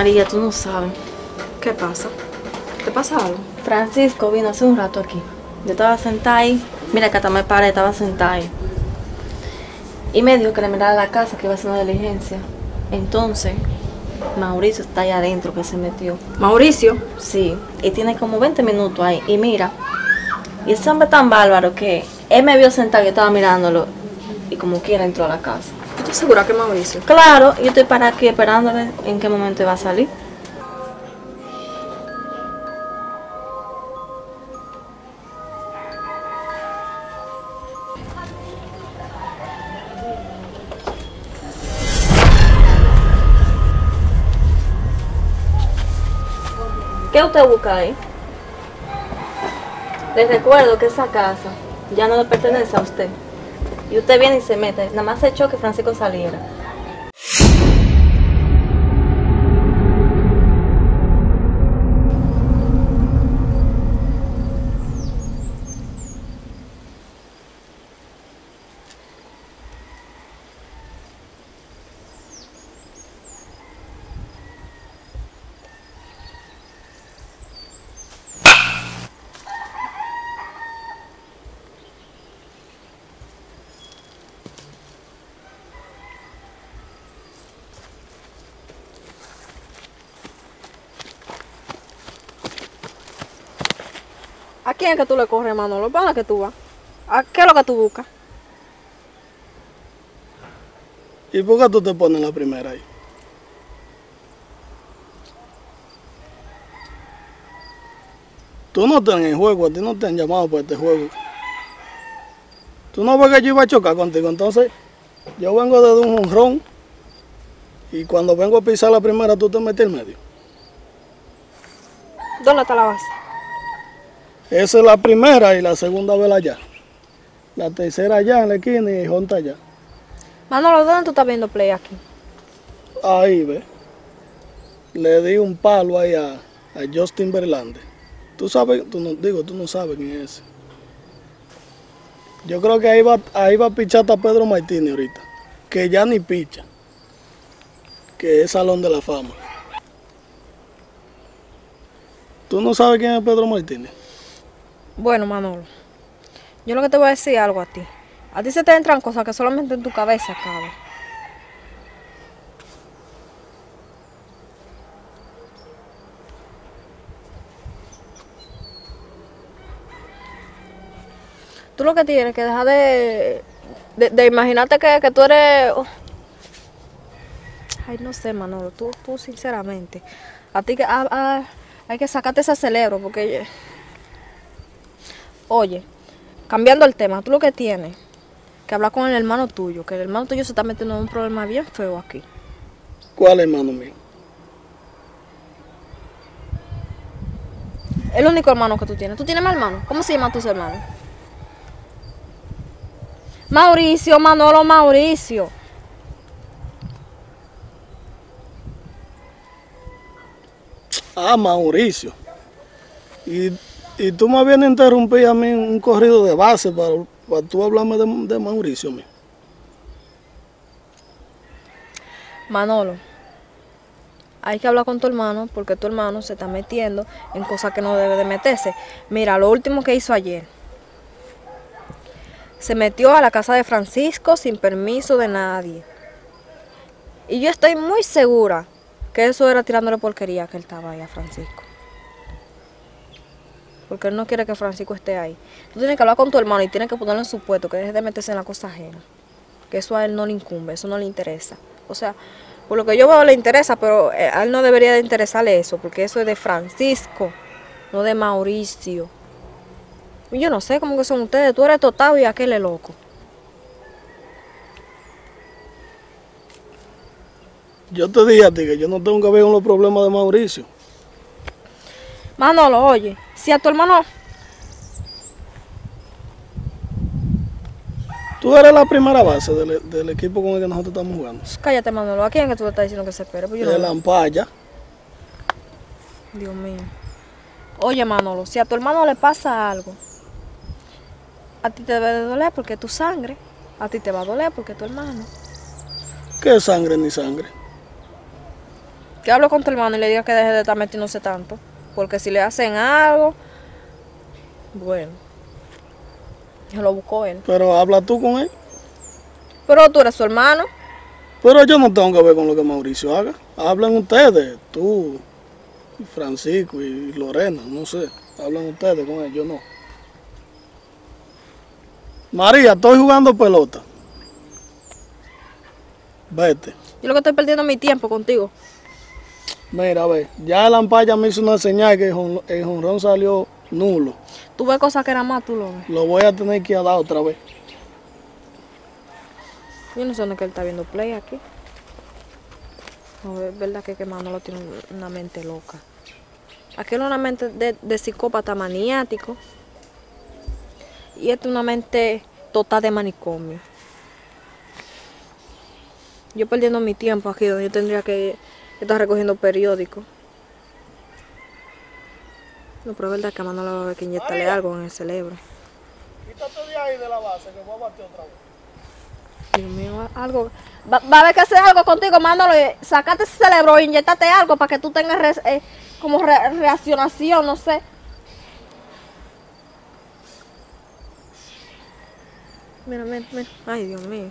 María, tú no sabes. ¿Qué pasa? ¿Te pasa algo? Francisco vino hace un rato aquí. Yo estaba sentada ahí. Mira que hasta me paré, estaba sentada ahí. Y me dijo que le mirara la casa, que iba a hacer una diligencia. Entonces, Mauricio está ahí adentro que se metió. Mauricio. Sí, y tiene como 20 minutos ahí. Y mira, y ese hombre tan bárbaro que él me vio sentado, yo estaba mirándolo. Y como quiera entró a la casa. ¿Tú estás segura que Mauricio? Claro, yo estoy para aquí esperándole en qué momento va a salir. ¿Qué usted busca ahí? Les recuerdo que esa casa ya no le pertenece a usted. Y usted viene y se mete. Nada más echó que Francisco saliera. Quién es que tú le corres, Manolo? ¿Para dónde que tú vas? ¿A qué es lo que tú buscas? ¿Y por qué tú te pones la primera ahí? Tú no estás en el juego, a ti no te han llamado por este juego. Tú no ves que yo iba a chocar contigo, entonces yo vengo desde un jonrón y cuando vengo a pisar la primera tú te metes en medio. ¿Dónde está la base? Esa es la primera y la segunda vela allá. La tercera allá en la esquina y Jonta allá. Manolo, ¿dónde tú estás viendo play aquí? Ahí ve. Le di un palo ahí a, a Justin Verlander. Tú sabes, tú no, digo, tú no sabes quién es ese. Yo creo que ahí va, ahí va a pichar hasta Pedro Martínez ahorita. Que ya ni picha. Que es Salón de la Fama. ¿Tú no sabes quién es Pedro Martínez? Bueno, Manolo, yo lo que te voy a decir algo a ti. A ti se te entran cosas que solamente en tu cabeza caben. Tú lo que tienes que dejar de, de, imaginarte que, que tú eres... Ay, no sé, Manolo, tú, tú sinceramente. A ti que hay que sacarte ese cerebro porque... Oye, cambiando el tema, tú lo que tienes que hablar con el hermano tuyo, que el hermano tuyo se está metiendo en un problema bien feo aquí. ¿Cuál hermano mío? El único hermano que tú tienes. ¿Tú tienes más hermanos? ¿Cómo se llaman tus hermanos? Mauricio, Manolo, Mauricio. Ah, Mauricio. Y, y tú me vienes a interrumpir a mí un corrido de base para, para tú hablarme de, de Mauricio. mío. Manolo, hay que hablar con tu hermano porque tu hermano se está metiendo en cosas que no debe de meterse. Mira, lo último que hizo ayer. Se metió a la casa de Francisco sin permiso de nadie. Y yo estoy muy segura que eso era tirándole porquería que él estaba ahí a Francisco. Porque él no quiere que Francisco esté ahí. Tú tienes que hablar con tu hermano y tienes que ponerlo en su puesto, que deje de meterse en la cosa ajena. Que eso a él no le incumbe, eso no le interesa. O sea, por lo que yo veo le interesa, pero eh, a él no debería de interesarle eso, porque eso es de Francisco, no de Mauricio. Yo no sé cómo que son ustedes, tú eres totado y aquel es loco. Yo te dije a ti que yo no tengo que ver con los problemas de Mauricio. Manolo, oye, si a tu hermano... Tú eres la primera base del, del equipo con el que nosotros estamos jugando. Cállate, Manolo, ¿a quién es que tú le estás diciendo que se espere? Pues yo no- El Ampaya. Dios mío. Oye, Manolo, si a tu hermano le pasa algo, a ti te debe de doler porque es tu sangre. A ti te va a doler porque es tu hermano. ¿Qué es sangre ni sangre? Que hablo con tu hermano y le diga que deje de estar metiéndose tanto. Porque si le hacen algo, bueno, yo lo busco él. Pero habla tú con él. Pero tú eres su hermano. Pero yo no tengo que ver con lo que Mauricio haga. Hablan ustedes, tú, Francisco y Lorena, no sé. Hablan ustedes con él, yo no. María, estoy jugando pelota. Vete. Yo lo que estoy perdiendo es mi tiempo contigo. Mira, ve, ya la ampalla me hizo una señal que el jon- el jonrón salió nulo. Tú ves cosas que era más, tú lo ves. Lo voy a tener que a dar otra vez. Yo no sé dónde que él está viendo play aquí. No, es verdad que, que Manolo tiene un- una mente loca. Aquel es una mente de, de psicópata maniático. Y esta es una mente total de manicomio. Yo perdiendo mi tiempo aquí donde yo tendría que estar recogiendo periódicos. No, pero es verdad que a Manolo va a haber que inyectarle algo en el cerebro. Quítate de ahí de la base que voy a bater otra vez. Dios mío, algo. Va, va a haber que hacer algo contigo, mándalo. y Sacate ese cerebro e inyectate algo para que tú tengas re- eh, como re- reaccionación, no sé. Mira, mira, mira. Ay, Dios mío.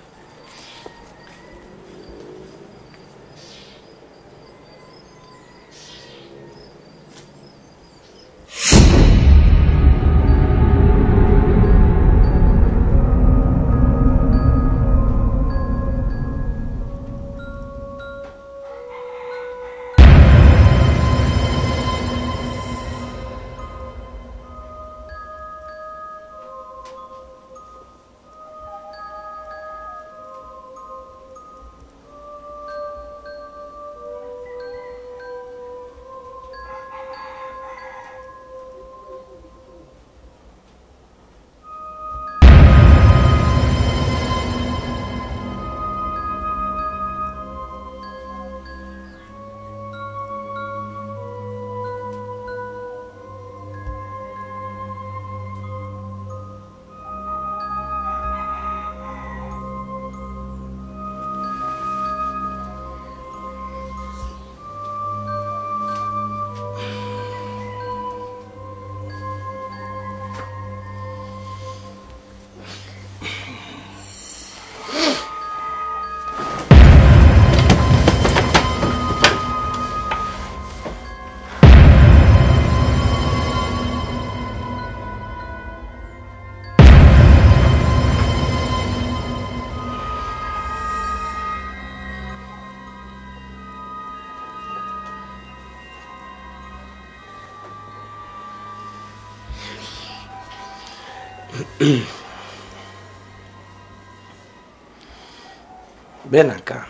Ven acá.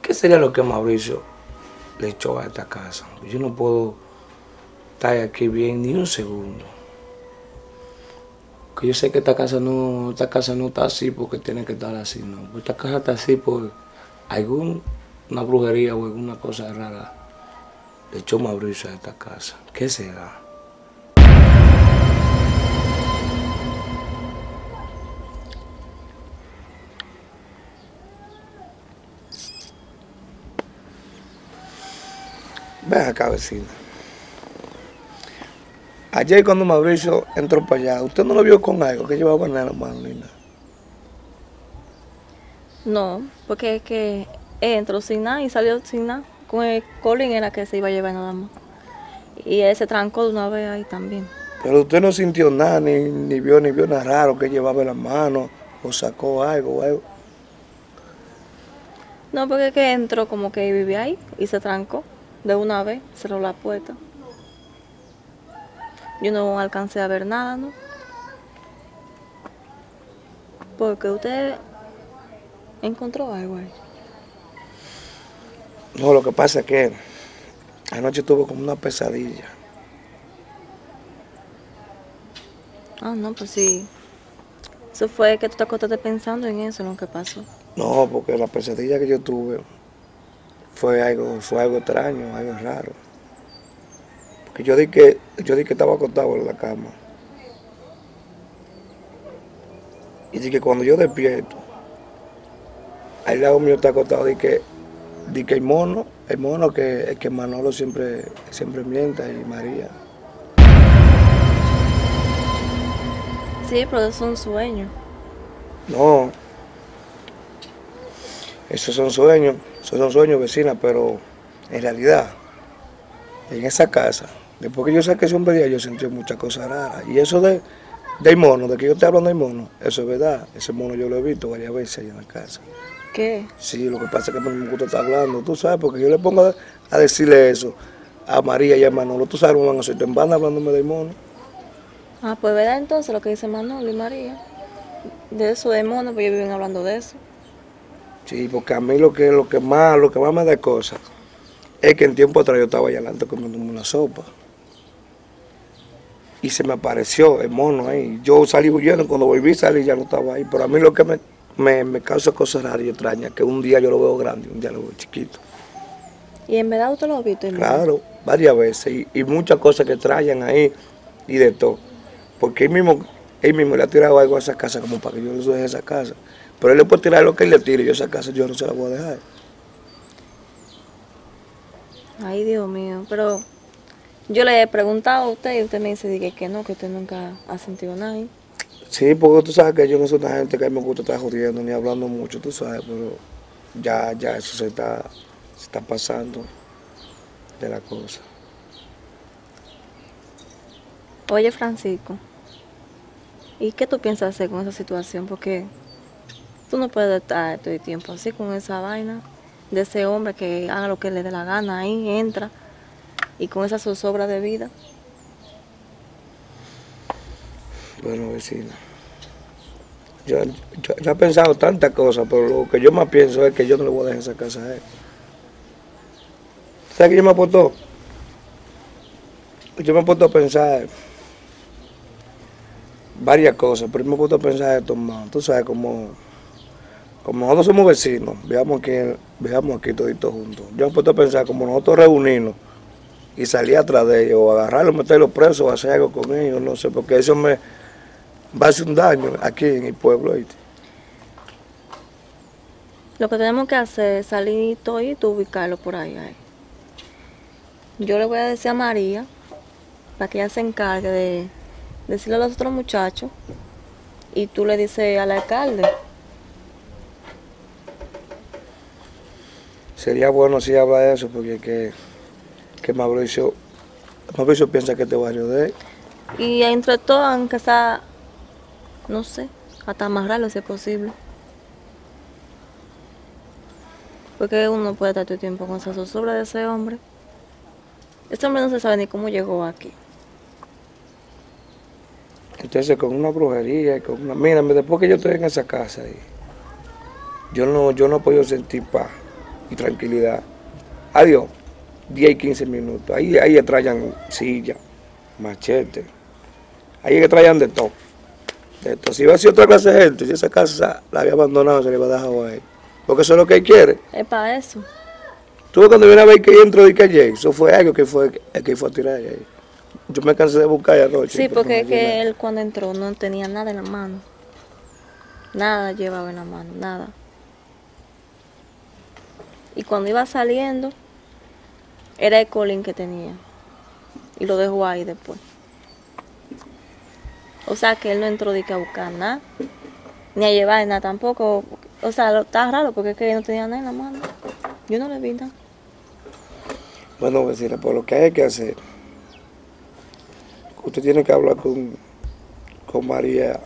¿Qué sería lo que Mauricio le echó a esta casa? Yo no puedo estar aquí bien ni un segundo. Que yo sé que esta casa no, esta casa no está así porque tiene que estar así, no. Esta casa está así por alguna brujería o alguna cosa rara. Le echó Mauricio a esta casa. ¿Qué será? Ven acá, vecina. Ayer cuando Mauricio entró para allá, ¿usted no lo vio con algo que llevaba en la mano ni nada? No, porque es que entró sin nada y salió sin nada. Con el Colin era que se iba a llevar nada más. Y él se trancó de una vez ahí también. Pero usted no sintió nada, ni, ni vio ni vio nada raro que llevaba en la mano, o sacó algo o algo. No, porque es que entró como que vivía ahí y se trancó de una vez, cerró la puerta. Yo no alcancé a ver nada, ¿no? Porque usted encontró algo ahí. No, lo que pasa es que anoche tuve como una pesadilla. Ah, no, pues sí. Eso fue que tú te acostaste pensando en eso, en lo que pasó. No, porque la pesadilla que yo tuve fue algo, fue algo extraño, algo raro. Porque yo di que, yo di que estaba acostado en la cama. Y di que cuando yo despierto, al lado mío está acostado, di que, di que el mono, el mono que, que Manolo siempre, siempre mienta y María. Sí, pero eso es un sueño. No. Esos son sueños, son sueños, vecina, pero en realidad, en esa casa, después que yo saqué ese hombre día, yo sentí muchas cosas raras. Y eso de, del mono, de que yo estoy hablando del mono, eso es verdad. Ese mono yo lo he visto varias veces ahí en la casa. ¿Qué? Sí, lo que pasa es que me gusta estar hablando, tú sabes, porque yo le pongo a, a decirle eso a María y a Manolo, tú sabes, me van a hacer en banda hablándome del mono. Ah, pues verdad entonces lo que dice Manolo y María. De eso de mono, pues ellos viven hablando de eso. Sí, porque a mí lo que, lo que más, lo que más me da cosas es que en tiempo atrás yo estaba allá adelante comiéndome una sopa. Y se me apareció el mono ahí. Yo salí huyendo, cuando volví a salir ya no estaba ahí. Pero a mí lo que me, me, me causa cosas raras y extrañas, que un día yo lo veo grande y un día lo veo chiquito. Y en verdad usted lo ha visto? Claro, varias veces. Y, y muchas cosas que traen ahí y de todo. Porque él mismo, él mismo le ha tirado algo a esa casa como para que yo le deje esa casa. Pero él le puede tirar lo que él le tire. Yo esa casa yo no se la voy a dejar. Ay, Dios mío, pero yo le he preguntado a usted y usted me dice que, que no, que usted nunca ha sentido nada. Sí, porque tú sabes que yo no soy una gente que a mí me gusta estar jodiendo ni hablando mucho, tú sabes, pero ya, ya eso se está, se está pasando de la cosa. Oye, Francisco, ¿y qué tú piensas hacer con esa situación? Porque tú no puedes estar todo el tiempo así con esa vaina de ese hombre que haga lo que le dé la gana ahí, entra, y con esa zozobra de vida. Bueno, vecina, yo, yo, yo he pensado tantas cosas, pero lo que yo más pienso es que yo no le voy a dejar esa casa a él. ¿Sabes qué yo me puesto? Yo me puesto a pensar varias cosas, pero me he puesto a pensar esto más. Tú sabes, como, como nosotros somos vecinos, veamos aquí, veamos aquí toditos juntos. Yo me puesto a pensar como nosotros reunirnos y salir atrás de ellos, o agarrarlos, meterlos presos, o hacer algo con ellos, no sé, porque eso me va a hacer un daño aquí en el pueblo. Lo que tenemos que hacer es salir todo y ubicarlo por ahí, ahí. Yo le voy a decir a María para que ella se encargue de decirle a los otros muchachos y tú le dices al alcalde. Sería bueno si habla de eso, porque que, que Mauricio, Mauricio piensa que este barrio de él. Y entre todos, aunque sea, no sé, hasta amarrarlo si es posible. Porque uno puede estar todo el tiempo con esa zozobra de ese hombre. Este hombre no se sabe ni cómo llegó aquí. Entonces con una brujería con una... Mírame, después que yo estoy en esa casa ahí, yo no, yo no he podido sentir paz y tranquilidad. Adiós, 10 y 15 minutos. Ahí, ahí traían silla, machete. Ahí que traían de todo. De todo. Si iba a ser otra clase de gente, si esa casa la había abandonado, se le iba a dejar ahí. Porque eso es lo que él quiere. Es para eso. Tú cuando viene a ver que entro y que llegué, eso fue algo que fue, que fue a tirar ahí. Yo me cansé de buscar anoche. Sí, porque es que él cuando entró no tenía nada en la mano. Nada llevaba en la mano, nada. Y cuando iba saliendo, era el colín que tenía. Y lo dejó ahí después. O sea que él no entró de que a buscar nada, ni a llevar nada tampoco. O sea, lo- está raro porque es que no tenía nada en la mano. Yo no le vi nada. Bueno, vecina, por lo que hay que hacer, usted tiene que hablar con, con María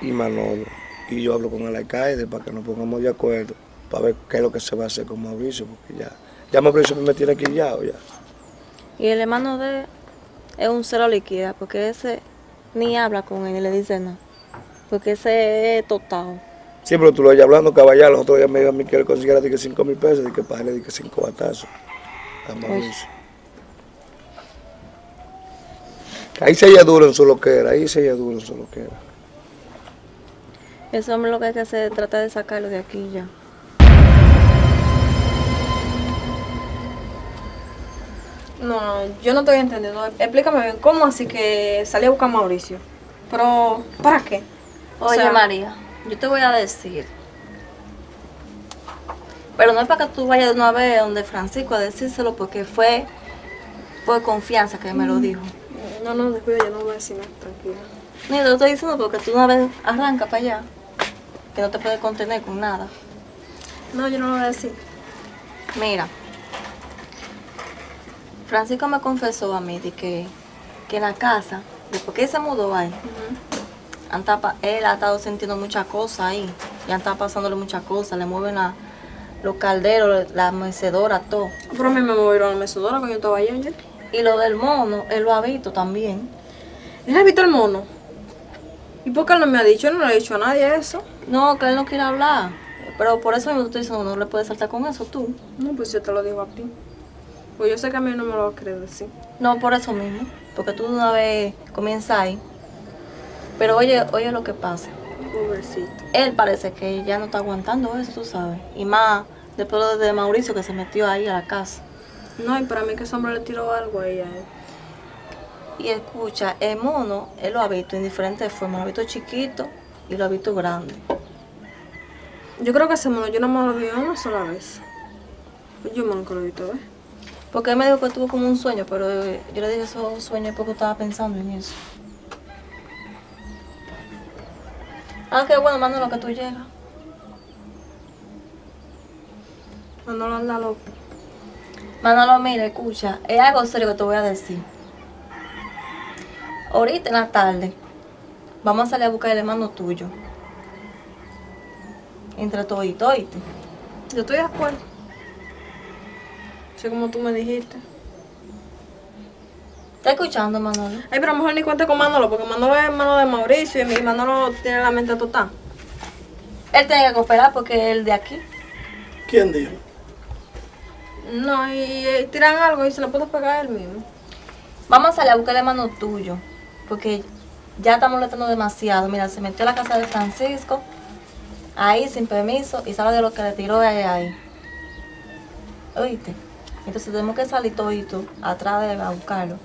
y Manolo. Y yo hablo con el alcalde para que nos pongamos de acuerdo, para ver qué es lo que se va a hacer con Mauricio, porque ya, ya Mauricio me tiene quillado ya. Y el hermano de es un cero líquida, porque ese ni habla con él ni le dice nada. Porque ese es total. Siempre tú lo oyes hablando, caballero, los otros días me dijo a mí que él consiguiera de que 5 mil pesos, de que para él le di que 5 batazos a Mauricio. Ahí se ella duro en su loquera, ahí se ella duro en su loquera. Ese hombre lo que hay que hacer es tratar de sacarlo de aquí ya. No, yo no estoy entendiendo. Explícame bien, ¿cómo así que salí a buscar a Mauricio? Pero, ¿para qué? O Oye, sea, María, yo te voy a decir. Pero no es para que tú vayas de una vez donde Francisco a decírselo porque fue por confianza que me lo dijo. No, no, descuida, yo no voy a decir nada, tranquila. No, yo te lo estoy diciendo porque tú una vez arranca para allá, que no te puedes contener con nada. No, yo no lo voy a decir. Mira, Francisco me confesó a mí de que, que en la casa, después que él se mudó ahí, tapa- él ha estado sintiendo muchas cosas ahí. Y han estado pasándole muchas cosas. Le mueven la- los calderos, la mecedora, todo. Pero a mí me movieron a la mesudora cuando yo estaba allá ayer. Y lo del mono, él lo ha visto también. ¿Él ha visto el mono? ¿Y por qué él no me ha dicho? Él no le ha dicho a nadie eso. No, que él no quiere hablar. Pero por eso mismo te estoy diciendo, no le puedes saltar con eso tú. No, pues yo te lo digo a ti. Pues yo sé que a mí no me lo va a querer decir. No, por eso mismo. Porque tú de una vez comienzas ahí. Pero oye, oye lo que pasa. Pobrecito. Él parece que ya no está aguantando eso, tú sabes. Y más después de Mauricio que se metió ahí a la casa. No, y para mí que ese hombre le tiró algo ahí a él. Y escucha, el mono, él lo ha visto en diferentes formas. Lo ha visto chiquito y lo ha visto grande. Yo creo que ese mono yo no me lo vi una sola vez. Yo nunca lo he visto, ¿ves? Porque él me dijo que tuvo como un sueño, pero yo le dije esos sueños porque estaba pensando en eso. Ah, qué bueno, Manolo, que tú llegas. Manolo anda loco. Manolo, mira, escucha, es algo serio que te voy a decir. Ahorita en la tarde, vamos a salir a buscar el hermano tuyo. Entre todo y todo. Yo estoy de acuerdo. Sé como tú me dijiste. ¿Estás escuchando, Manolo? Ay, pero a lo mejor ni cuente con Manolo, porque Manolo es hermano de Mauricio y mi Manolo tiene la mente total. Él tiene que cooperar porque es el de aquí. ¿Quién dijo? No, y, y tiran algo y se lo puede pegar a él mismo. Vamos a salir a buscar el hermano tuyo. Porque ya está molestando demasiado. Mira, se metió a la casa de Francisco. Ahí sin permiso. Y sabe de lo que le tiró ahí. ahí. ¿Oíste? Entonces tenemos que salir todito atrás de él a buscarlo.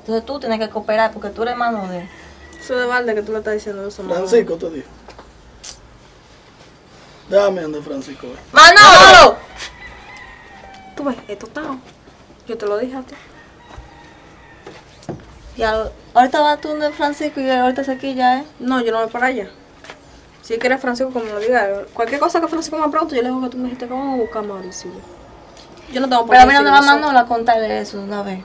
Entonces tú tienes que cooperar porque tú eres hermano de él. Eso de balde que tú le estás diciendo eso. Francisco, te dijo. Déjame donde Francisco. ¡Manolo! Tú ves, esto está. Yo te lo dije a ti. Ya, ahorita vas tú donde Francisco y ahorita es aquí ya, ¿eh? No, yo no voy para allá. Si quieres Francisco, como lo diga. Cualquier cosa que Francisco me pregunte, yo le digo que tú me dijiste que vamos a buscar a Mauricio. Yo no tengo por Pero qué mira, decirle no va eso. Manolo a contarle eso una vez.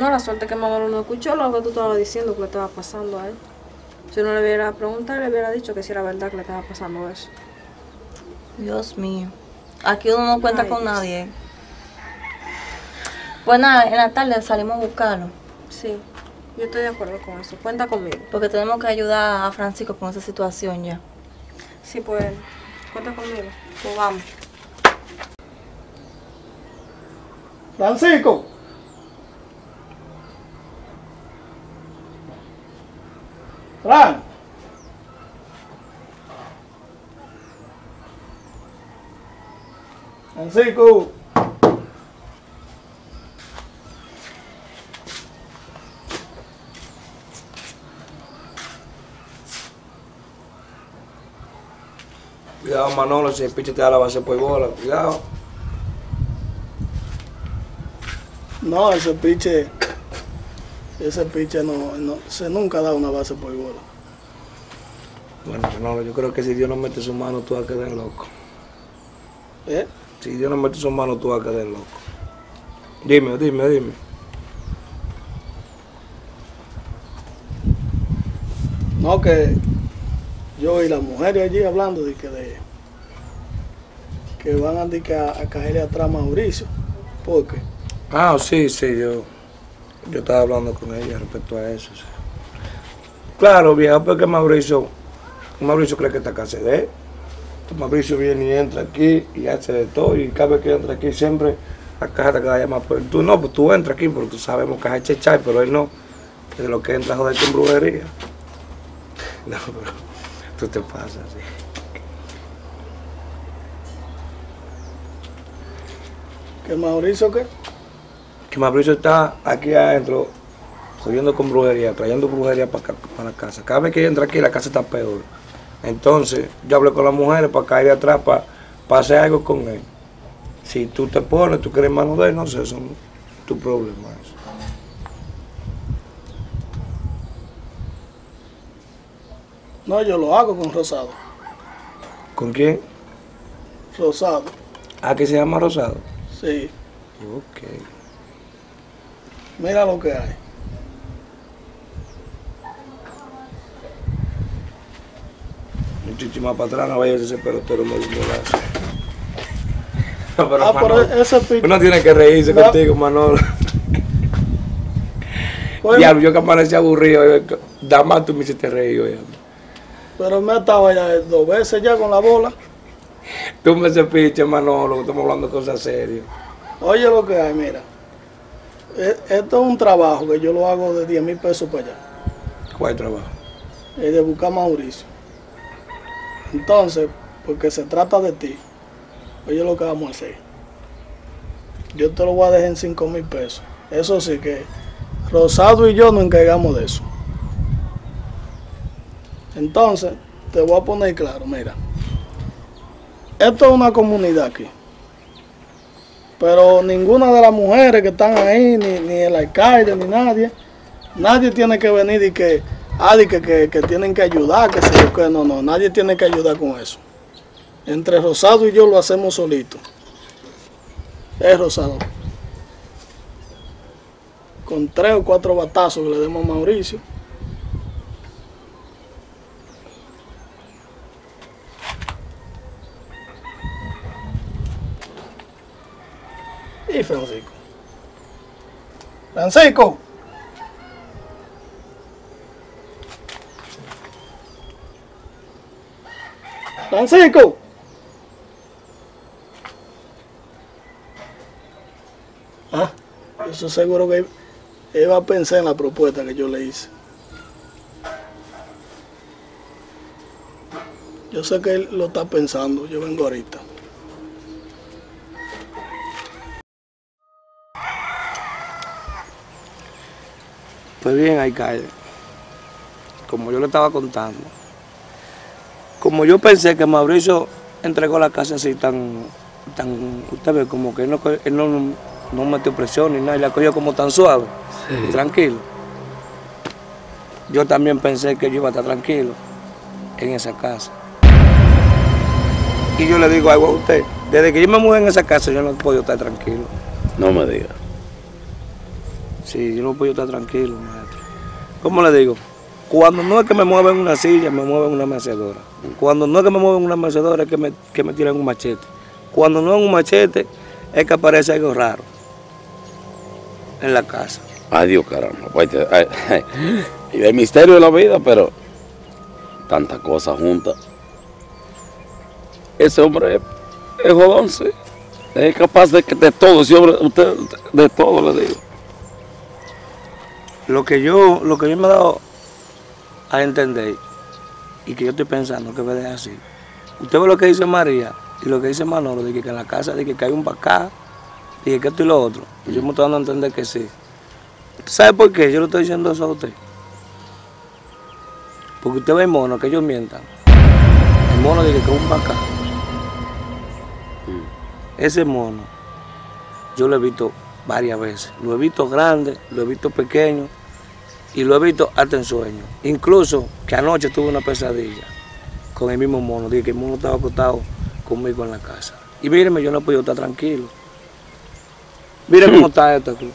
No, la suerte que Manolo no escuchó lo que tú estabas diciendo que le estaba pasando a él. Si no le hubiera preguntado, le hubiera dicho que si era verdad que le estaba pasando eso. Dios mío. Aquí uno no cuenta Ay, con Dios. nadie. Pues nada, en la tarde salimos a buscarlo. Sí, yo estoy de acuerdo con eso. Cuenta conmigo. Porque tenemos que ayudar a Francisco con esa situación ya. Sí, pues, cuenta conmigo. Pues vamos. Francisco. Fran. Francisco. Cuidado, Manolo, si el piche te da la base por bola, cuidado. No, ese piche. Ese piche no, no se nunca da una base por bola. Bueno, Manolo, yo creo que si Dios no mete su mano, tú vas a quedar loco. ¿Eh? Si Dios no mete su mano, tú vas a quedar loco. Dime, dime, dime. No, que yo y las mujeres allí hablando de que de que van a, de a, a caerle atrás a Mauricio. ¿Por qué? Ah, sí, sí, yo, yo estaba hablando con ella respecto a eso. sí. Claro, vieja, porque Mauricio, Mauricio cree que esta casa es de él. Mauricio viene y entra aquí y hace de todo y cada vez que entra aquí siempre la caja te queda por él. Tú no, pues tú entras aquí porque tú sabemos que es chechar, pero él no. De lo que entra joder con brujería. No, pero tú te pasas, sí. ¿Que Mauricio qué? Que Mauricio está aquí adentro jodiendo con brujería, trayendo brujería para, para la casa. Cada vez que entra aquí la casa está peor. Entonces yo hablé con las mujeres para caer de atrás, para, pase algo con él. Si tú te pones, tú quieres mano de él, no sé, eso es tu problema. eso. No, yo lo hago con Rosado. ¿Con quién? Rosado, ¿A qué se llama Rosado? sí. Ok. Mira lo que hay. Para atrás, no vaya ese pelotero me un golazo. No, pero Ah, pero ese uno tiene que reírse No. contigo, Manolo. Diablo, yo que amanecí aburrido, eh, da más tú me hiciste reír hoy. Pero me estaba ya dos veces ya con la bola. Tú me cepiches, Manolo, que estamos hablando de cosas serias. Oye lo que hay, mira. E- Esto es un trabajo que yo lo hago de 10 mil pesos para allá. ¿Cuál trabajo? Es de buscar a Mauricio. Entonces, porque se trata de ti, oye lo que vamos a hacer. Yo te lo voy a dejar en 5 mil pesos. Eso sí que Rosado y yo nos encargamos de eso. Entonces, te voy a poner claro, mira. Esto es una comunidad aquí. Pero ninguna de las mujeres que están ahí, ni, ni el alcalde, ni nadie, nadie tiene que venir y que, ah, que, que, que tienen que ayudar, que yo que no, no, nadie tiene que ayudar con eso. Entre Rosado y yo lo hacemos solito. Es Rosado. Con tres o cuatro batazos que le demos a Mauricio. Y Francisco. Francisco. Francisco. Ah, eso seguro que iba a pensar en la propuesta que yo le hice. Yo sé que él lo está pensando, yo vengo ahorita. Pues bien, alcalde, como yo le estaba contando, como yo pensé que Mauricio entregó la casa así tan, tan, usted ve, como que él no, él no, no metió presión ni nada, y la cogió como tan suave, tranquilo. Yo también pensé que yo iba a estar tranquilo en esa casa. Y yo le digo algo a usted, desde que yo me mudé en esa casa yo no he podido estar tranquilo. No me diga. Sí, yo no puedo estar tranquilo, maestro. ¿Cómo le digo? Cuando no es que me mueven una silla, me mueven una mecedora. Cuando no es que me mueven una mecedora, es que me, que me tiran un machete. Cuando no es un machete, es que aparece algo raro en la casa. Ay, Dios caramba. pues. Y el misterio de la vida, pero tantas cosas juntas. Ese hombre es, es jodón, sí. Es capaz de, de todo, ese hombre, usted, de todo le digo. Lo que yo, lo que yo me he dado a entender y que yo estoy pensando que es así. Usted ve lo que dice María y lo que dice Manolo, de que, en la casa de que, hay un bacá, y que esto y lo otro. Y yo me estoy dando a entender que sí. ¿Sabe por qué yo le estoy diciendo eso a usted? Porque usted ve el mono, que ellos mientan. El mono dice que es un bacá. Ese mono, yo lo he visto varias veces. Lo he visto grande, lo he visto pequeño y lo he visto hasta en sueño. Incluso que anoche tuve una pesadilla con el mismo mono. Dije que el mono estaba acostado conmigo en la casa. Y míreme, yo no he podido estar tranquilo. Mire cómo está esto aquí.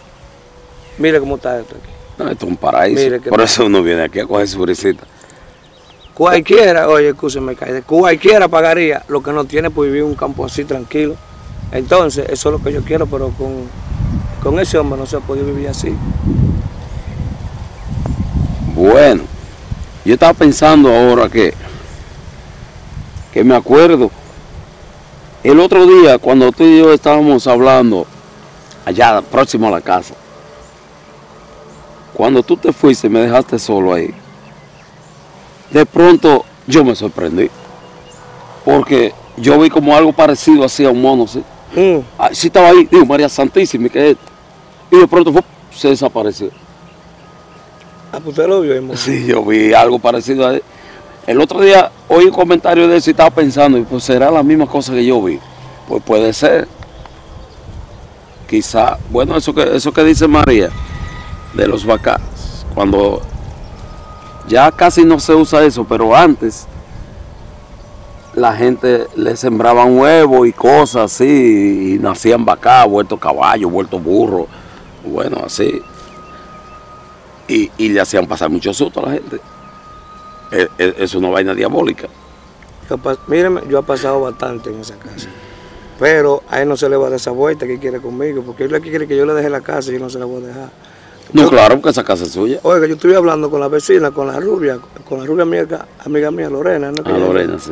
Mire cómo está esto aquí. No, esto es un paraíso. Por no. eso uno viene aquí a coger su brisita. Cualquiera, oye, escúcheme, Caide, cualquiera pagaría lo que no tiene por vivir en un campo así tranquilo. Entonces, eso es lo que yo quiero, pero con, con ese hombre no se ha podido vivir así. Bueno, yo estaba pensando ahora que, que me acuerdo, el otro día cuando tú y yo estábamos hablando allá próximo a la casa, cuando tú te fuiste me dejaste solo ahí, de pronto yo me sorprendí, porque yo vi como algo parecido así a un mono, ¿sí? Mm. Ah, sí estaba ahí, digo, María Santísima, ¿qué es esto? Y de pronto se desapareció. Ah, pues. Sí, yo vi algo parecido a él. El otro día oí un comentario de eso y estaba pensando, pues será la misma cosa que yo vi. Pues puede ser. Quizá, bueno, eso que, eso que dice María, de los vacas, cuando ya casi no se usa eso, pero antes la gente le sembraban huevos y cosas así, y nacían vacas, vueltos caballos, vueltos burros, bueno, así. Y, y le hacían pasar mucho susto a la gente. Es, es- es una vaina diabólica. Yo, míreme, yo he pasado bastante en esa casa. Pero a él no se le va a dar esa vuelta que quiere conmigo, porque él que quiere que yo le deje la casa y yo no se la voy a dejar. No, Yo- claro, porque esa casa es suya. Oiga, yo estuve hablando con la vecina, con la rubia, con la rubia amiga, amiga mía, Lorena. ¿no? Que A ella- Lorena, sí.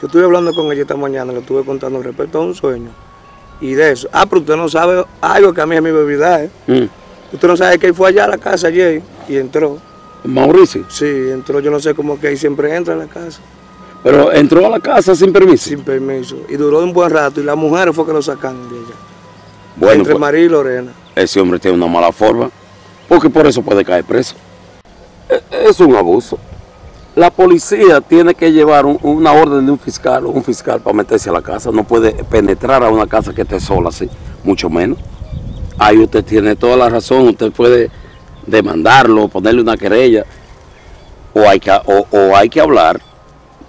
Yo estuve hablando con ella esta mañana, le estuve contando respecto a un sueño. Y de eso. Ah, pero usted no sabe algo que a mí es mi bebida, ¿eh? Mm. Usted no sabe que él fue allá a la casa ayer y entró. Mauricio. Sí, entró, yo no sé cómo que él siempre entra a la casa, Pero entró a la casa sin permiso. sin permiso. Y duró un buen rato y las mujeres fue que lo sacaron de ella. Bueno, Entre pues, María y Lorena. ese hombre tiene una mala forma, porque por eso puede caer preso. E- Es un abuso. La policía tiene que llevar un- una orden de un fiscal o un fiscal para meterse a la casa. No puede penetrar a una casa que esté sola así, mucho menos. Ahí usted tiene toda la razón, usted puede demandarlo, ponerle una querella, o hay que, o, hay que hablar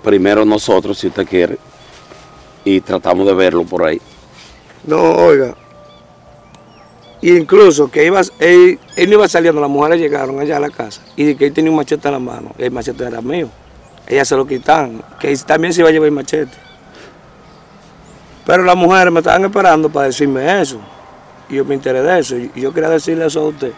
primero nosotros, si usted quiere, y tratamos de verlo por ahí. No, oiga. Incluso que iba, él, no iba saliendo, las mujeres llegaron allá a la casa y que él tenía un machete en la mano. El machete era mío. Ellas se lo quitaron. Que también se iba a llevar el machete. Pero las mujeres me estaban esperando para decirme eso. Yo me enteré de eso. Y yo quería decirle eso a usted.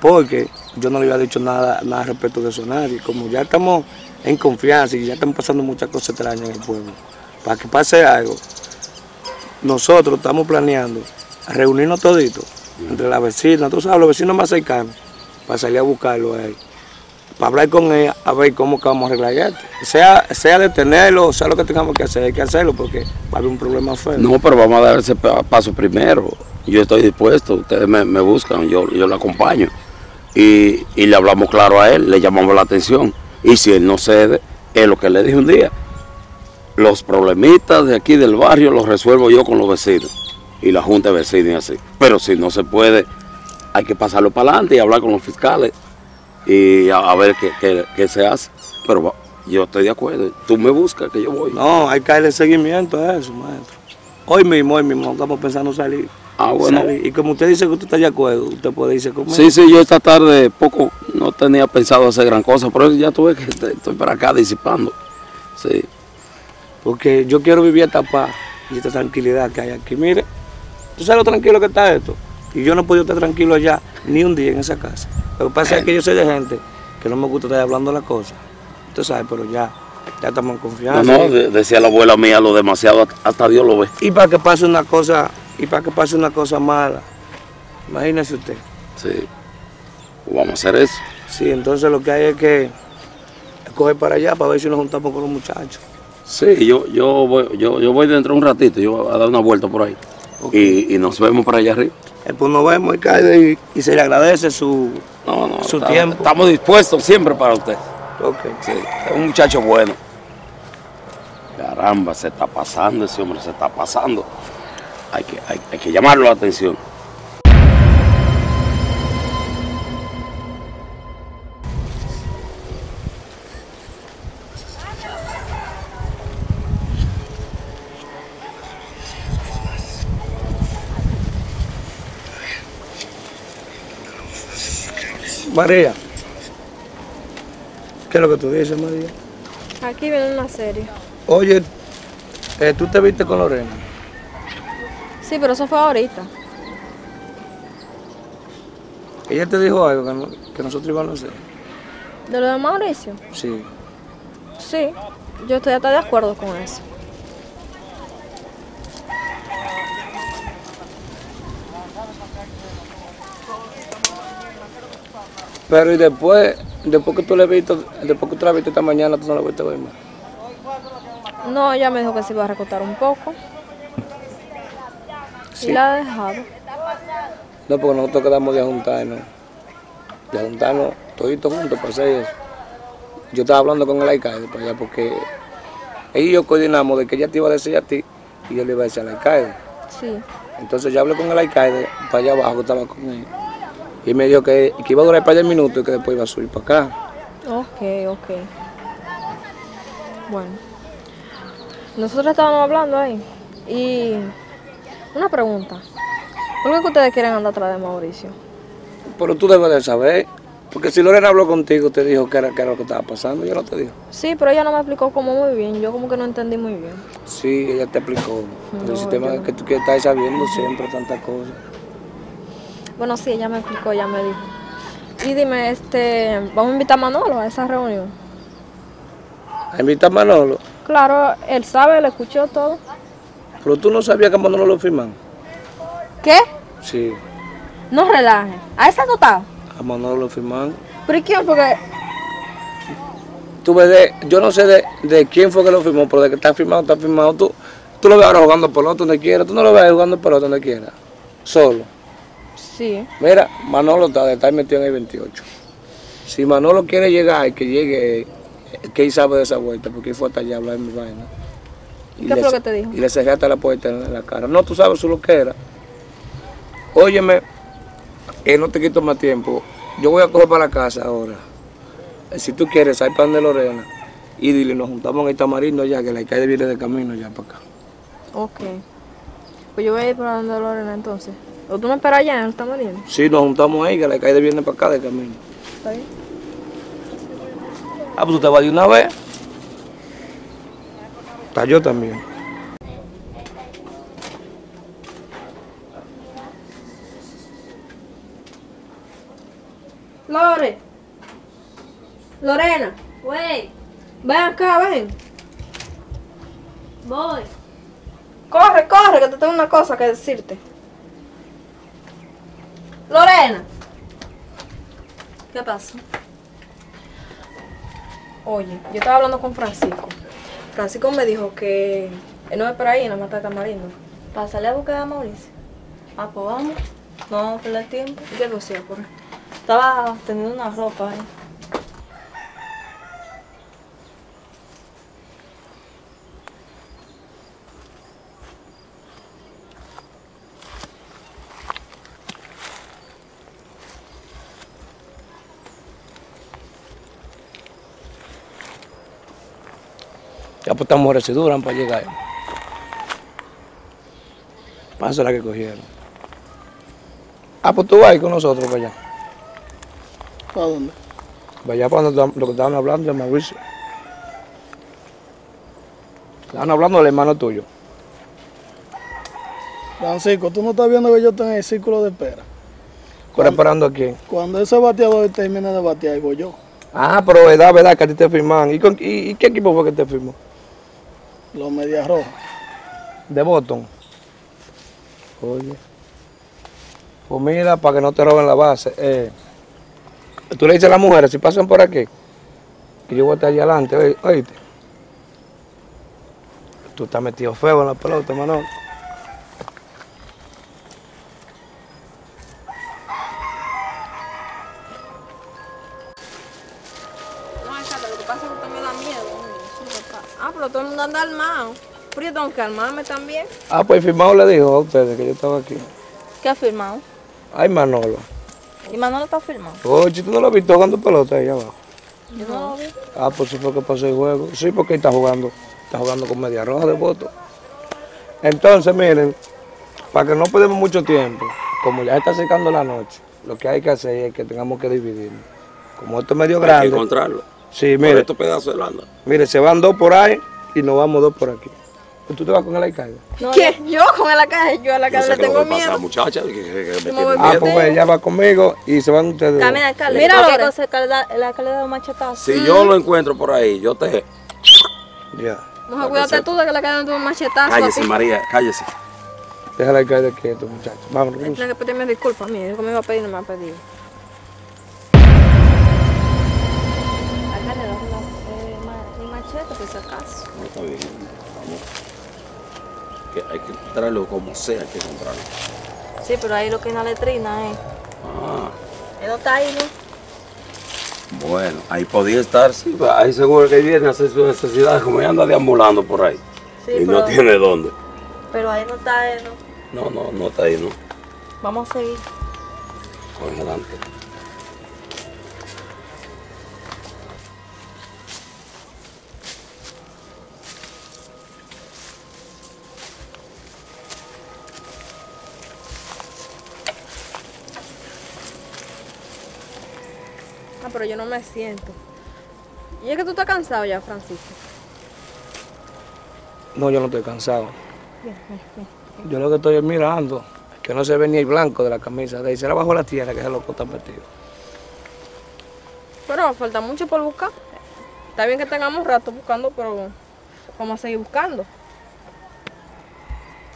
Porque yo no le había dicho nada, nada respecto de eso a nadie. Como ya estamos en confianza y ya están pasando muchas cosas extrañas en el pueblo. Para que pase algo, nosotros estamos planeando reunirnos toditos, entre las vecinas, tú sabes, los vecinos más cercanos, para salir a buscarlo a él. Para hablar con ella, a ver cómo vamos a arreglar esto. Sea, sea detenerlo, sea lo que tengamos que hacer, hay que hacerlo porque va a haber un problema feo. No, pero vamos a dar ese pa- paso primero. Yo estoy dispuesto, ustedes me, buscan, yo, yo lo acompaño. Y, y le hablamos claro a él, le llamamos la atención. Y si él no cede, es lo que le dije un día. Los problemitas de aquí del barrio los resuelvo yo con los vecinos y la junta de vecinos y así. Pero si no se puede, hay que pasarlo para adelante y hablar con los fiscales y a, ver qué, qué- qué se hace. Pero yo estoy de acuerdo, tú me buscas que yo voy. No, hay que darle seguimiento a eso, maestro. Hoy mismo, hoy mismo estamos pensando salir. Ah, bueno. Y como usted dice que usted está de acuerdo, usted puede irse conmigo. Sí, sí, yo esta tarde poco no tenía pensado hacer gran cosa, pero ya tuve que estoy para acá disipando. Sí. Porque yo quiero vivir esta paz y esta tranquilidad que hay aquí. Mire, tú sabes lo tranquilo que está esto. Y yo no he podido estar tranquilo allá ni un día en esa casa. Lo que pasa es que yo soy de gente que no me gusta estar hablando las cosas. Usted sabe, pero ya, ya estamos en No, confianza. no, de- decía la abuela mía, lo demasiado hasta Dios lo ve. Y para que pase una cosa, y para que pase una cosa mala, imagínese usted. Sí. Pues vamos a hacer eso. Sí, entonces lo que hay es que coger para allá para ver si nos juntamos con los muchachos. Sí, yo, yo, voy, yo, yo voy dentro de un ratito, yo voy a dar una vuelta por ahí. Y, y nos vemos para allá arriba. Después nos vemos, y, y se le agradece su... No, no, Su está- tiempo. Estamos dispuestos siempre para usted. Ok. Sí, es un muchacho bueno. Caramba, se está pasando ese hombre, se está pasando. Hay que, hay, hay que llamarlo la atención. María, ¿qué es lo que tú dices, María? Aquí viene una serie. Oye, eh, tú te viste con Lorena. Sí, pero eso fue ahorita. Ella te dijo algo que, no- que nosotros íbamos a hacer. ¿De lo de Mauricio? Sí. Sí, yo estoy hasta de acuerdo con eso. Pero y después, después que tú le viste, después que tú la viste esta mañana, tú no la viste a ver más. No, ella me dijo que se iba a recortar un poco. Sí. Y la he dejado. No, porque nosotros quedamos de juntarnos. De juntarnos toditos juntos para hacer eso. yo estaba hablando con el alcalde para allá porque ella y yo coordinamos de que ella te iba a decir a ti y yo le iba a decir al alcalde. Sí. Entonces yo hablé con el alcalde para allá abajo que estaba con él. Y me dijo que, que iba a durar un par de minutos y que después iba a subir para acá. Ok, ok. Bueno. Nosotros estábamos hablando ahí. Y una pregunta. ¿Por qué que ustedes quieren andar atrás de Mauricio? Pero tú debes de saber, porque si Lorena habló contigo, te dijo que era, que era lo que estaba pasando, yo no te dijo. Sí, pero ella no me explicó como muy bien. Yo como que no entendí muy bien. Sí, ella te explicó. No, el sistema no. que tú quieres estar sabiendo siempre tantas cosas. Bueno, sí, ella me explicó, ella me dijo. Y dime, este, vamos a invitar a Manolo a esa reunión. A invitar a Manolo, Claro, él sabe, él escuchó todo. Pero tú no sabías que a Manolo lo firman. ¿Qué? Sí, No relaje. ¿A esa está? a Manolo lo firman. ¿Pero y quién? Porque Tú ves, de, yo no sé de, de quién fue que lo firmó, pero de que está firmado, está firmado. Tú, tú lo ves ahora jugando pelota donde quiera, tú no lo ves jugando pelota donde quiera, solo. sí. Mira, Manolo está de estar metido en el 28. Si Manolo quiere llegar, que llegue, eh, que él sabe de esa vuelta, porque él fue hasta allá a hablar en mi vaina. ¿Qué fue le lo ce- que te dijo? Y le cerraste la puerta en la cara. No, tú sabes lo que era. Óyeme, eh, no te quito más tiempo. Yo voy a coger para la casa ahora. Eh, Si tú quieres, hay pan de Lorena. Y dile, nos juntamos en el tamarindo ya, que la alcalde viene de camino ya para acá. Ok. Pues yo voy a ir para donde Lorena entonces. ¿O tú me esperas allá en el tamarindo? Sí, nos juntamos ahí, que la alcalde viene para acá de camino. ¿Está bien? Ah, pues tú te vas de una vez. Yo también. Lore. Lorena. Güey, Ven acá, ven. voy. Corre, corre, que te tengo una cosa que decirte. Lorena. ¿Qué pasó? Oye, yo estaba hablando con Francisco. Francisco me dijo que él no me espera ahí en la mata de tamarindo. ¿Para salir a buscar a Mauricio? Ah, pues vamos. No vamos a perder tiempo. ¿Y qué por ahí? Estaba teniendo una ropa ahí. Pues estas mujeres se duran para llegar. Pasa la que cogieron. Ah, pues tú vas con nosotros para allá. ¿Para dónde? Para allá para donde lo que estaban hablando de Mauricio. Estaban hablando del hermano tuyo. Francisco, tú no estás viendo que yo estoy en el círculo de espera. ¿Pero esperando a quién? Cuando ese bateador termine de batear, voy yo. Ah, pero verdad, verdad, que a ti te firman. ¿Y, con- y- y qué equipo fue que te firmó? Los medias rojas. De Boston. Oye. Pues mira, para que no te roben la base. eh, tú le dices a las mujeres, si pasan por aquí, que yo voy a estar allá adelante, oí- oíste. Tú estás metido feo en la pelota, Manolo. No, Carla, lo que pasa es que usted me da miedo. Ah, pero todo el mundo anda armado. Pero yo tengo que armarme también. Ah, pues el firmado le dijo a ustedes que yo estaba aquí. ¿Qué ha firmado? Ay, Manolo. ¿Y Manolo está firmado? Oye, ¿tú no lo has visto jugando pelota ahí abajo? Yo no lo vi. Ah, pues eso fue que pasó el juego. Sí, porque está jugando, está jugando con media roja de voto. Entonces, miren, para que no perdamos mucho tiempo, como ya está secando la noche, lo que hay que hacer es que tengamos que dividirnos. Como esto es medio Hay que grande. encontrarlo. Sí, Por mire, estos pedazos de landa. mire, se van dos por ahí y nos vamos dos por aquí. Tú te vas con el alcalde. No, ¿Qué? Yo con la calle, yo a calle sé le lo tengo que a miedo. muchacha. Que, que- que me Yo me tiene voy Ah, pues ella va conmigo y se van ustedes. dos. Camina, alcalde. Mira, Lore. cosa, el alcalde- el alcalde da un machetazo. Si yo lo encuentro por ahí, yo te... Ya. Mejor cuídate tú de que la calle no tuvo un machetazo. Cállese, a ti. María, cállese. Deja al alcalde quieto, muchachos. Vámonos. Tienes que pedirme disculpas, mire, lo que me iba a pedir no me ha pedido. Alcalde, por si acaso. No, está bien, vamos. Que hay que encontrarlo como sea, hay que encontrarlo. Sí, pero ahí lo que hay una letrina, ¿eh? Ah, Él no está ahí, ¿no? Bueno, ahí podía estar, sí, pues, ahí seguro que viene a hacer sus necesidades, como ella anda deambulando por ahí. Sí, y no pero- tiene dónde. Pero ahí no está él, ¿no? No, no, no está ahí, no. Vamos a seguir. Adelante. Pero yo no me siento. Y es que tú estás cansado ya, Francisco. No, yo no estoy cansado. Yo lo que estoy es mirando, que no se ve ni el blanco de la camisa de ahí. Será bajo la tierra que ese loco está metido. Pero falta mucho por buscar. Está bien que tengamos rato buscando, pero vamos a seguir buscando.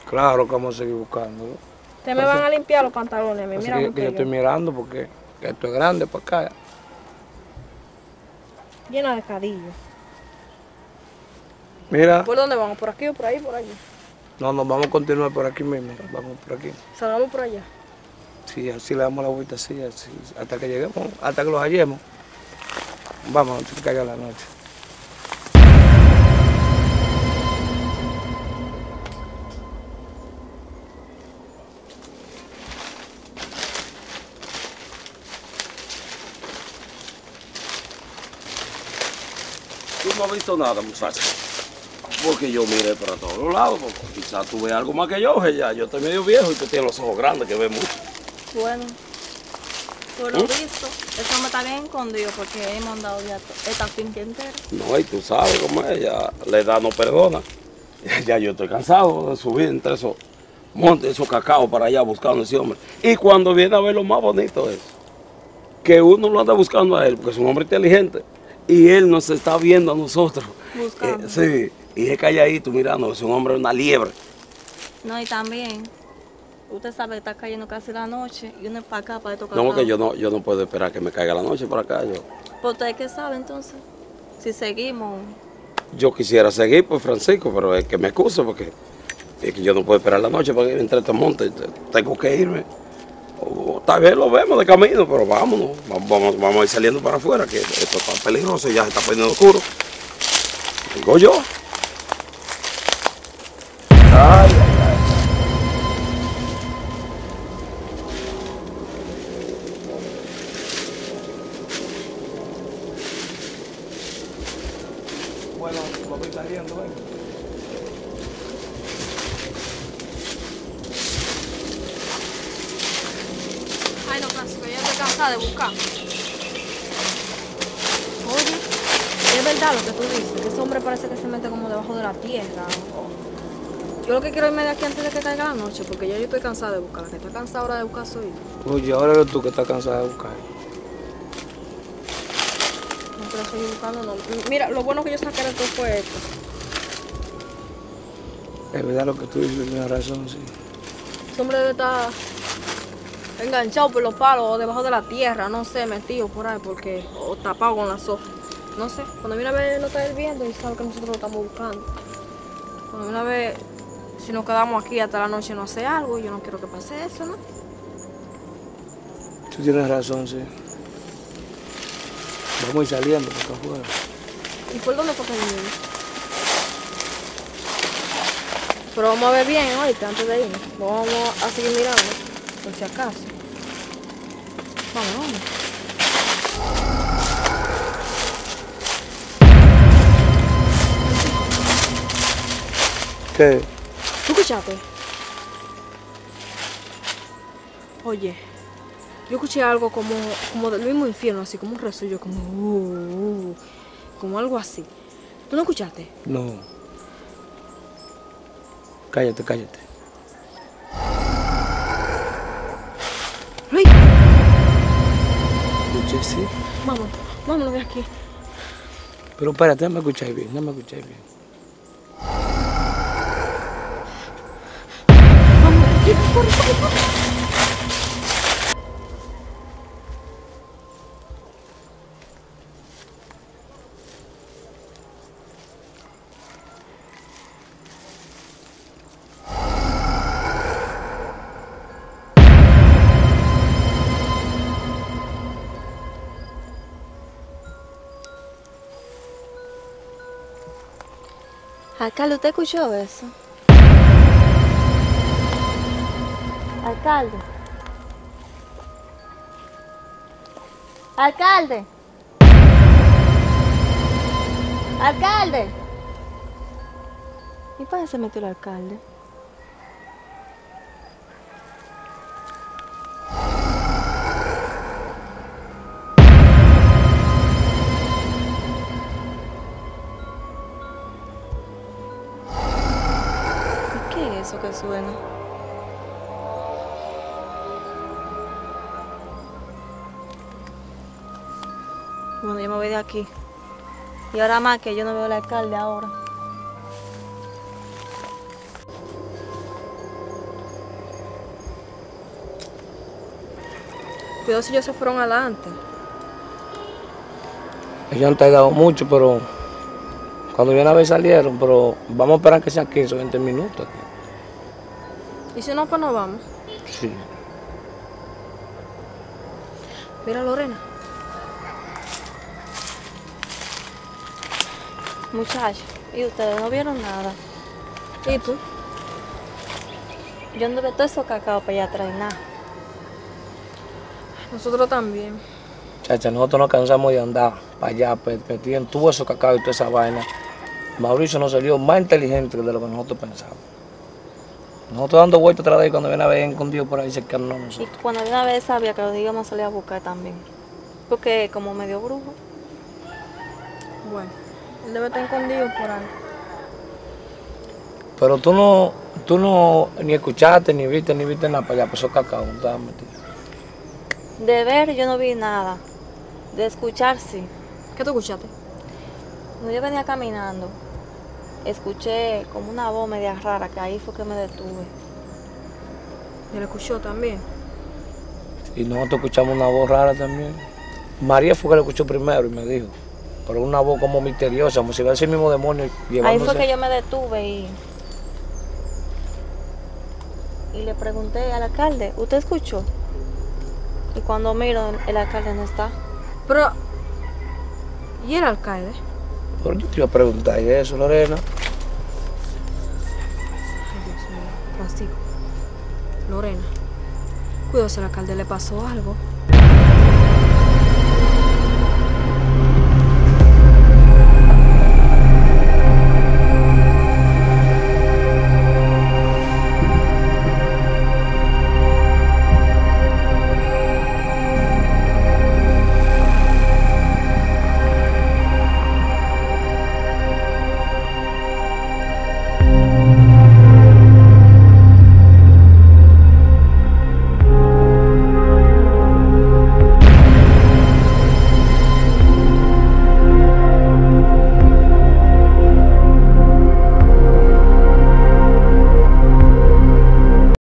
Claro que vamos a seguir buscando. Ustedes me van a limpiar los pantalones. a mí, mira, que, que yo estoy mirando porque esto es grande para acá. Llena de cadillo. Mira, ¿Por dónde vamos? ¿Por aquí o por ahí? Por allí. no, nos vamos a continuar por aquí mismo. Vamos por aquí. Salgamos por allá. Sí, así le damos la vuelta así, así, hasta que lleguemos, hasta que los hallemos. Vamos, antes que caiga la noche. Tú no has visto nada, muchacha. Porque yo miré para todos los lados, quizás tú ves algo más que yo, que ya yo estoy medio viejo y tú tienes los ojos grandes que ves mucho. Bueno, por lo visto, ese hombre está bien escondido porque hemos andado ya esta finca entera. No, y tú sabes cómo es, ya la edad no perdona. Ya yo estoy cansado de subir entre esos montes, esos cacao para allá buscando a ese hombre. Y cuando viene a ver lo más bonito es que uno lo anda buscando a él, porque es un hombre inteligente, y él nos está viendo a nosotros. Buscando. Eh, sí, y es calladito mirando, es un hombre, una liebre. No, y también, usted sabe que está cayendo casi la noche y uno es para acá para tocar. No, que yo no, yo no puedo esperar que me caiga la noche para acá. Yo, ¿Por usted qué sabe entonces? Si seguimos. yo quisiera seguir, pues Francisco, pero es que me excuso porque es que yo no puedo esperar la noche para ir entre estos montes. te- Tengo que irme. O, tal vez lo vemos de camino, pero vámonos. Vamos, vamos, a ir saliendo para afuera, que esto está peligroso, ya se está poniendo oscuro. Digo yo. Cansada de buscar. Oye, es verdad lo que tú dices, que ese hombre parece que se mete como debajo de la tierra. Yo lo que quiero es irme de aquí antes de que caiga la noche, porque ya yo estoy cansada de buscar. La que está cansada ahora de buscar soy yo. Oye, ahora eres tú que estás cansada de buscar. No quiero seguir buscando, no. Mira, lo bueno que yo saqué de todo fue esto. Es verdad lo que tú dices, tienes razón, sí. Ese hombre debe estar enganchado por los palos o debajo de la tierra, no sé, metido por ahí, porque, o tapado con las hojas. No sé, cuando viene a ver no está hirviendo y sabe que nosotros lo estamos buscando. Cuando viene a ver, si nos quedamos aquí hasta la noche no hace algo, yo no quiero que pase eso, ¿no? Tú tienes razón, sí. Vamos a ir saliendo por acá afuera. ¿Y por dónde fue que? Pero vamos a ver bien ahorita, antes de irnos. Vamos a seguir mirando, por si acaso. Vamos, vamos. ¿Qué? ¿Tú escuchaste? Oye, yo escuché algo como, como del mismo infierno, así como un resuello, como, uh, uh, como algo así. ¿Tú no escuchaste? No. Cállate, cállate. Escuché, sí. vamos, vámonos de aquí. Pero espérate, déjame escuchar bien, déjame escuchar bien. Vamos, de aquí, Alcalde, ¿usted escuchó eso? Alcalde. Alcalde. Alcalde. ¿Y para qué se metió el alcalde? Suena? Bueno, yo me voy de aquí. Y ahora más que yo no veo al alcalde ahora. Cuidado si ellos se fueron adelante. Ellos han tardado mucho, pero cuando viene a ver salieron, pero vamos a esperar que sean 15 o 20 minutos. aquí. Y si no, pues nos vamos. Sí. Mira, Lorena. Muchachos, ¿y ustedes no vieron nada? ¿Y tú? Yo anduve todo eso cacao para allá atrás nada. Nosotros también. Chacha, nosotros nos cansamos de andar para allá, metido en todo eso cacao y toda esa vaina. Mauricio nos salió más inteligente de lo que nosotros pensábamos. Nosotros dando vueltas atrás de ahí cuando viene a ver escondido por ahí cercano a Y nosotros. cuando de una vez sabía que lo digamos salir a buscar también. Porque como medio brujo. Bueno, él debe estar escondido por ahí. Pero tú no, tú no ni escuchaste, ni viste, ni viste nada para allá, por esos cacao, no estabas metido. De ver yo no vi nada. De escuchar sí. ¿Qué tú escuchaste? Cuando yo venía caminando, escuché como una voz media rara que ahí fue que me detuve. Y él escuchó también. Y nosotros escuchamos una voz rara también. María fue que la escuchó primero y me dijo. Pero una voz como misteriosa, como si fuera el mismo demonio Ahí llevándose. fue que yo me detuve y. Y le pregunté al alcalde, ¿usted escuchó? Y cuando miro, el alcalde no está. Pero. ¿Y el alcalde? Pero yo te iba a preguntar eso, Lorena. Ay, Dios mío. Francisco. Lorena. Cuidado si al alcalde le pasó algo.